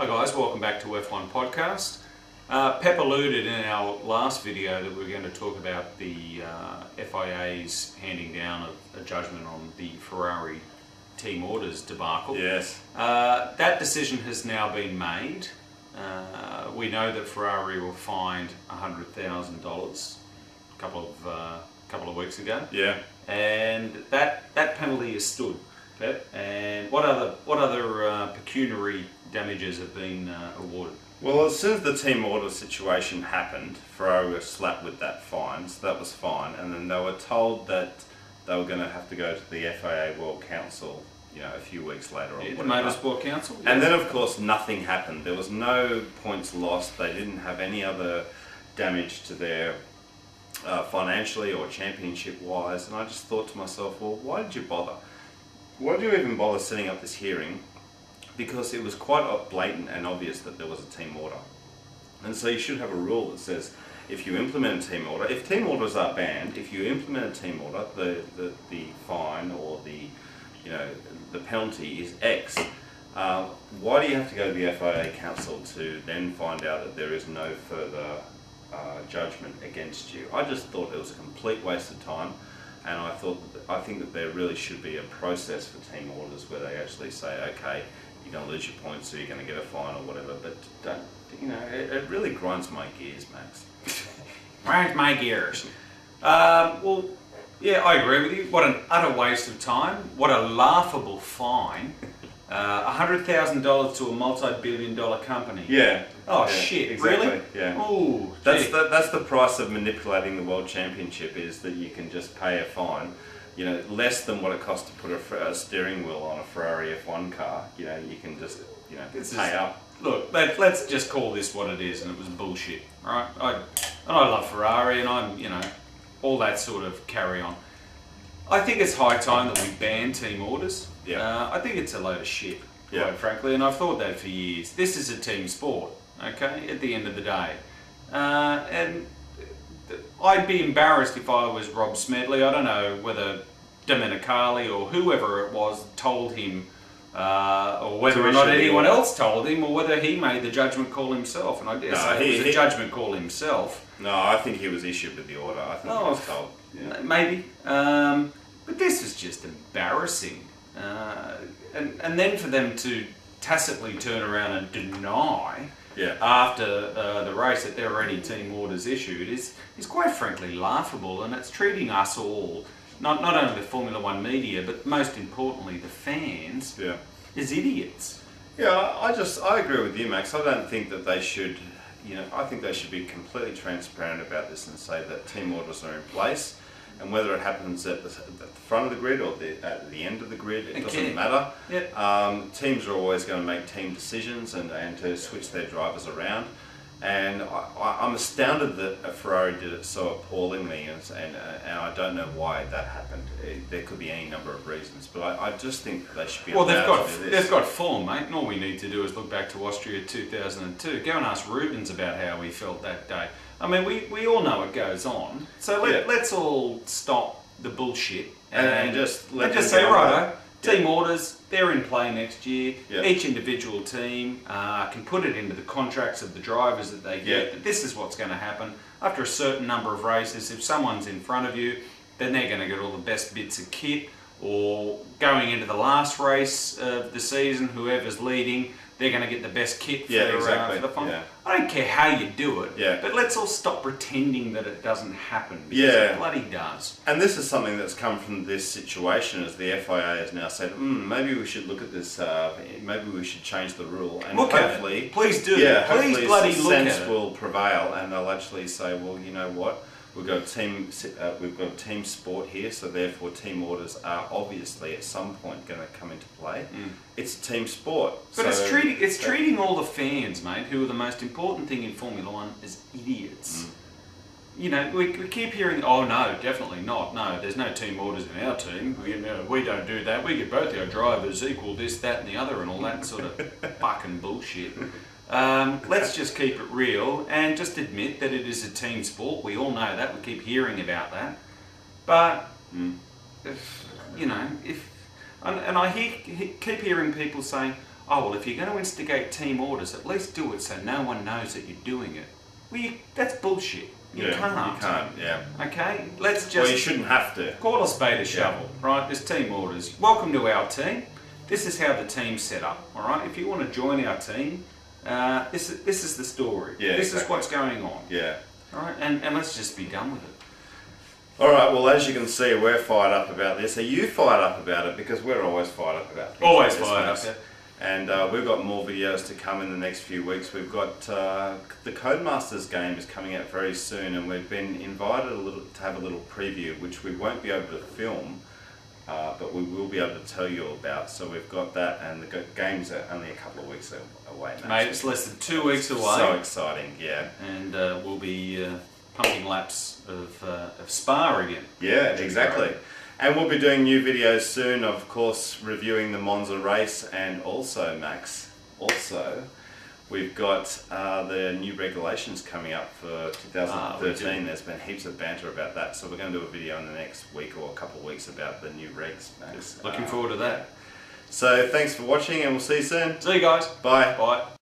Hi guys, welcome back to F1 Podcast. Uh, Pep alluded in our last video that we are going to talk about the uh, FIA's handing down a, a, judgment on the Ferrari team orders debacle. Yes. Uh, that decision has now been made. Uh, we know that Ferrari were fined $100,000 a couple of uh, couple of weeks ago. Yeah. And that that penalty is stood. Pep. And what other what other uh, pecuniary damages have been uh, awarded? Well, as soon as the team order situation happened, Ferrari were slapped with that fine, so that was fine. And then they were told that they were going to have to go to the FIA World Council, you know, a few weeks later. Or yeah, the. Motorsport Council. And then, of course, nothing happened. There was no points lost. They didn't have any other damage to their uh, financially or championship wise. And I just thought to myself, well, why did you bother? Why did you even bother setting up this hearing? Because it was quite blatant and obvious that there was a team order. And so you should have a rule that says if you implement a team order, if team orders are banned, if you implement a team order, the, the, the fine or the you know the penalty is X. Uh, why do you have to go to the FIA Council to then find out that there is no further uh, judgment against you. I just thought it was a complete waste of time, and I thought I think that there really should be a process for team orders where they actually say, okay, you're going to lose your points, so you're going to get a fine or whatever. But don't, you know, it, it really grinds my gears, Max. grinds my gears. Um, well, yeah, I agree with you. What an utter waste of time. What a laughable fine. Uh, $100,000 to a multi-billion dollar company. Yeah. Oh yeah, shit! Exactly. Really? Yeah. Ooh. That's the, that's the price of manipulating the world championship is that you can just pay a fine, you know, less than what it costs to put a, a steering wheel on a Ferrari F1 car. You know, you can just you know this pay is, up. Look, let, us just call this what it is, and it was bullshit. Right? I and I love Ferrari, and I'm you know all that sort of carry on. I think it's high time that we ban team orders. Yeah. Uh, I think it's a load of shit yeah. quite frankly, and I've thought that for years. This is a team sport, okay, at the end of the day. Uh, and I'd be embarrassed if I was Rob Smedley. I don't know whether Domenicali or whoever it was told him, uh, or whether or not anyone else told him, or whether he made the judgment call himself. And I guess no, he, it was a judgment call himself. No, I think he was issued with the order. I think oh, he was told. Yeah. Maybe. Um, but this is just embarrassing. Uh, and, and then for them to tacitly turn around and deny yeah. after uh, the race that there were any team orders issued is, is quite frankly laughable and it's treating us all, not, not only the Formula One media, but most importantly the fans, yeah. as idiots. Yeah, I just, I agree with you Max. I don't think that they should, you know, I think they should be completely transparent about this and say that team orders are in place and whether it happens at the, at the front of the grid or the, at the end of the grid, it okay. doesn't matter. Yep. Um, teams are always going to make team decisions and, and to switch their drivers around. And I, am astounded that Ferrari did it so appallingly, and, and, uh, and, I don't know why that happened. It, there could be any number of reasons, but I, I just think they should be. Well, they've got they've got form, mate. And all we need to do is look back to Austria 2002. Go and ask Rubens about how he felt that day. I mean, we, we all know it goes on. So let, yeah. let's all stop the bullshit and, and just let and just say, right, team orders, they're in play next year. Each individual team uh, can put it into the contracts of the drivers that they get that this is what's going to happen. After a certain number of races, if someone's in front of you, then they're going to get all the best bits of kit. Or going into the last race of the season, whoever's leading, they're going to get the best kit for, yeah, exactly. uh, for the fun. Yeah. I don't care how you do it, yeah. but let's all stop pretending that it doesn't happen because yeah. it bloody does. And this is something that's come from this situation as the FIA has now said, mm, maybe we should look at this, uh, maybe we should change the rule. And look hopefully, Please do. Yeah, Please hopefully bloody sense will prevail and they'll actually say, well, you know what? We've got team. Uh, we've got team sport here, so therefore team orders are obviously at some point going to come into play. Mm. It's team sport, but so it's treating it's treating all the fans, mate, who are the most important thing in Formula One, as idiots. Mm. You know, we, we keep hearing, oh no, definitely not. No, there's no team orders in our team. We, you know, we don't do that. We get both our drivers equal this, that, and the other, and all that sort of fucking bullshit. Um, let's just keep it real and just admit that it is a team sport. We all know that. We keep hearing about that. But, if, you know, if. And, and I hear, keep hearing people saying, oh well, if you're going to instigate team orders, at least do it so no one knows that you're doing it. Well, you, that's bullshit. You yeah, can't. You can't. Yeah. Okay, let's just. well, you shouldn't have to. Call a spade a shovel, right? There's team orders. Welcome to our team. This is how the team's set up, all right? If you want to join our team, uh, this is this is the story. Yeah, this is what's going on, Yeah. all right? And and let's just be done with it. All right. Well, as you can see, we're fired up about this. Are you fired up about it? Because we're always fired up about things. Always like fired up, And uh, we've got more videos to come in the next few weeks. We've got uh, the Codemasters game is coming out very soon, and we've been invited a little to have a little preview, which we won't be able to film, uh, but we will be able to tell you about. So we've got that, and the games are only a couple of weeks away. Max. Mate, it's less than two weeks away, So exciting, yeah. and uh, we'll be uh, pumping laps of, uh, of Spa again. Yeah, exactly. And we'll be doing new videos soon, of course, reviewing the Monza race and also, Max, also, we've got uh, the new regulations coming up for Ah, 2013. do. There's been heaps of banter about that, so we're going to do a video in the next week or a couple of weeks about the new regs, Max. Looking Uh, forward to that. So thanks for watching, and we'll see you soon. See you guys. Bye. Bye.